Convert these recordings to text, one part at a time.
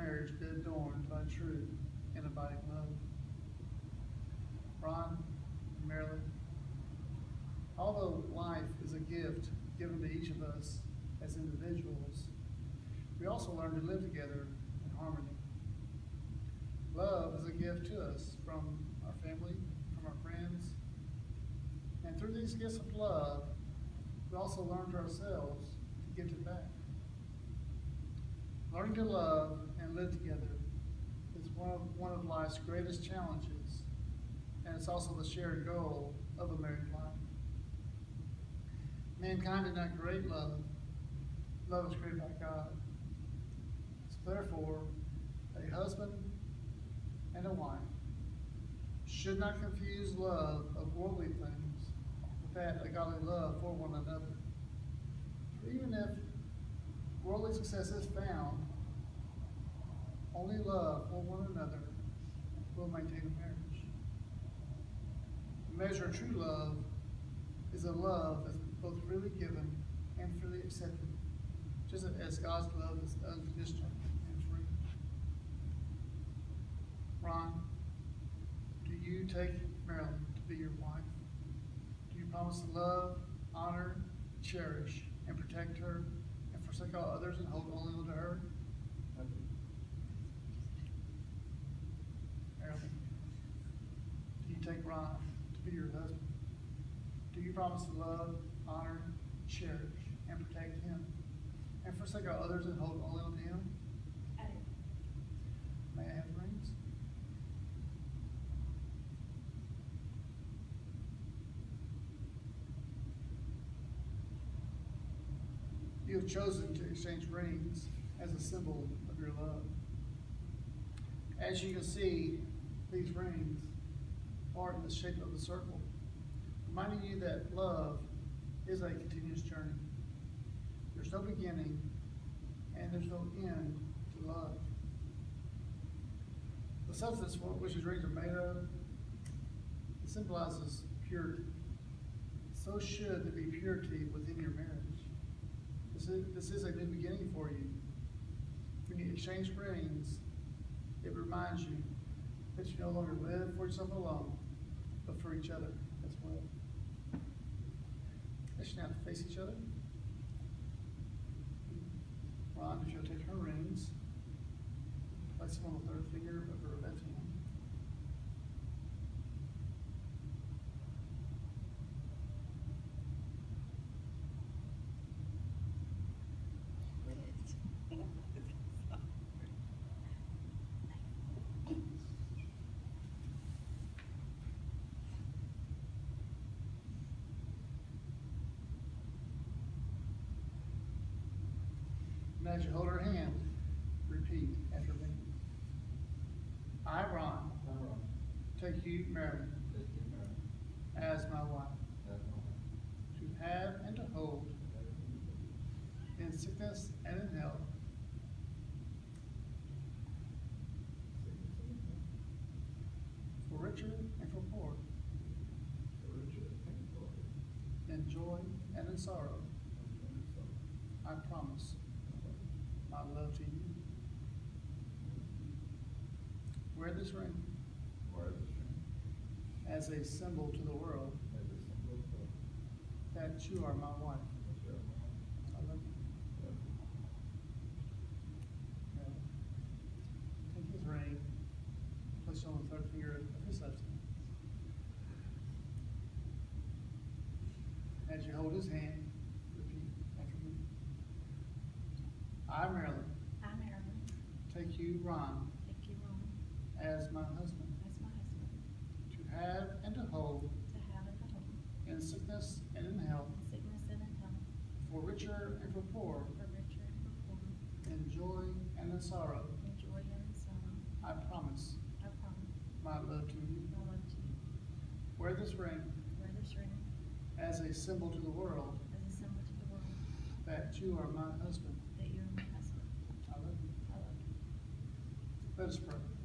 marriage be adorned by true and abiding love. Ron, Marilyn, although life is a gift given to each of us as individuals, we also learn to live together in harmony. Love is a gift to us from our family, from our friends, and through these gifts of love, we also learn to ourselves to give it back. Learning to love and live together is one of, one of life's greatest challenges, and it's also the shared goal of a married life. Mankind did not create love. Love was created by God. So therefore, a husband and a wife should not confuse love of worldly things with that of godly love for one another. Even if worldly success is found, only love for one another will maintain a marriage. The measure of true love is a love that's both freely given and freely accepted, just as God's love is unconditional and free. Ron, do you take Marilyn to be your wife? Do you promise to love, honor, cherish, and protect her, forsake all others and hold only on to her? Do you take Ron to be your husband? Do you promise to love, honor, cherish, and protect him, and forsake all others and hold only on to him? I do. May I have the rings? You have chosen to exchange rings as a symbol of your love. As you can see, these rings are in the shape of a circle, reminding you that love is a continuous journey. There's no beginning and there's no end to love. The substance wh- which these rings are made of, symbolizes purity. So should there be purity within your marriage. This is, this is a new beginning for you. When you exchange rings, it reminds you that you no longer live for yourself alone, but for each other as well. Let's now face each other. Ron, if you'll take her rings, place them on the third finger of her left hand. And as you hold her hand, repeat after me. I, Ron, take you, Marilyn, as my wife, to have and to hold in sickness and in health, for richer and for poor, in joy and in sorrow. I promise my love to you. Wear this ring as a symbol to the world that you are my wife. I love you. Now, Take his ring, place it on the third finger of his left hand. As you hold his hand, repeat after me. I, Marilyn, I, Marilyn, take you, Ron, take you, Ron, as my husband, as my husband, to have and to hold to have and to hold, in sickness and in health, in sickness and in health, for richer and for poor, for richer and for poor, in joy and in sorrow. in joy and in sorrow. I promise I promise my love to you. my love to you. Wear this ring Wear this ring as a symbol to the world as a symbol to the world that you are my husband. that you are my husband. I love you. I love you. Let us pray.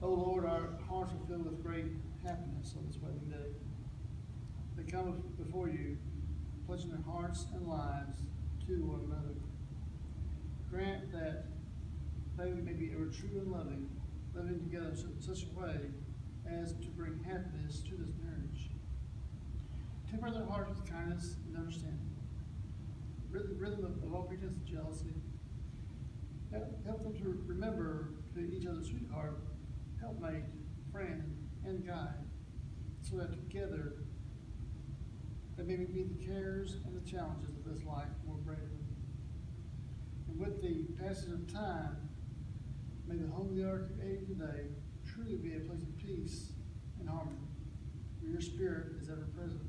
Oh Lord, our hearts are filled with great happiness on this wedding day. They come before you, pledging their hearts and lives to one another. Grant that they may be ever true and loving, living together in such a way as to bring happiness to this marriage. Temper their hearts with kindness and understanding. Rid them of all pretense of jealousy. Help them to remember to each other's sweetheart, helpmate, friend, and guide, so that together they may meet the cares and the challenges of this life more bravely. And with the passage of time, may the home we are creating today truly be a place of peace and harmony, where your spirit is ever present.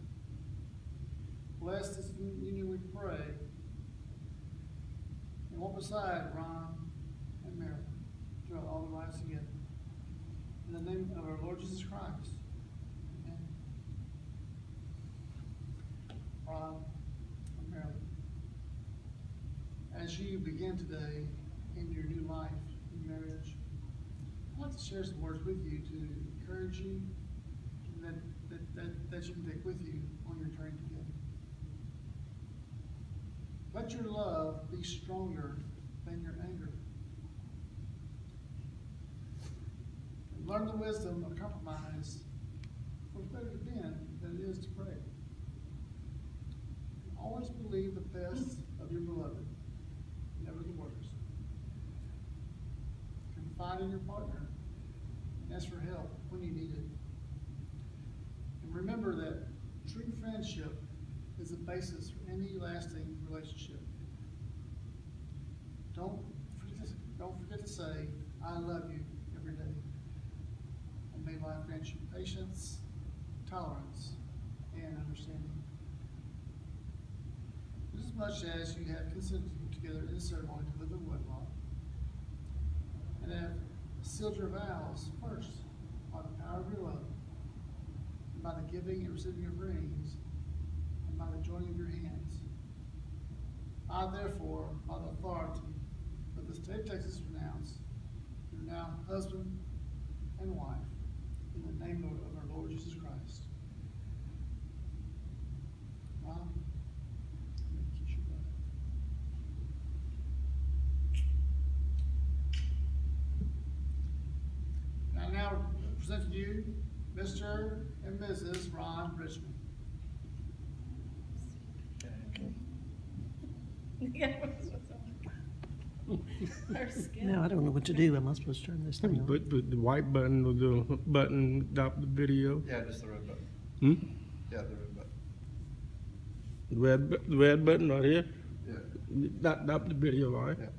Blessed is the union, we pray, and walk beside Ron and Marilyn throughout all their lives together. In the name of our Lord Jesus Christ. Amen. And Marilyn. As you begin today in your new life, in marriage, I'd like to share some words with you to encourage you that, that, that, that you can take with you on your journey together. Let your love be stronger than your anger. And learn the wisdom of compromise, for it's better to bend than it is to break. Always believe the best of your beloved, never the worst. Confide in your partner and ask for help when you need it. And remember that true friendship is the basis for any lasting relationship. Don't forget, don't forget to say, I love you every day. May life grant you patience, tolerance, and understanding. As much as you have consented together in ceremony to live in wedlock, and have sealed your vows first by the power of your love, and by the giving and receiving of rings, and by the joining of your hands. I therefore, by the authority of the state of Texas pronounce, you're now husband and wife, name of our Lord Jesus Christ. I'm kiss your I now present to you Mr. and Mrs. Ron Richmond. Yeah, what's- what's on? Her skin. Now, I don't know what to do. Am I supposed to turn this thing on? But, but the white button or the button, stop the video? Yeah, just the red button. Hmm? Yeah, the red button. The red, bu- the red button right here? Yeah. Not, not the video, all right? Yeah. Yeah.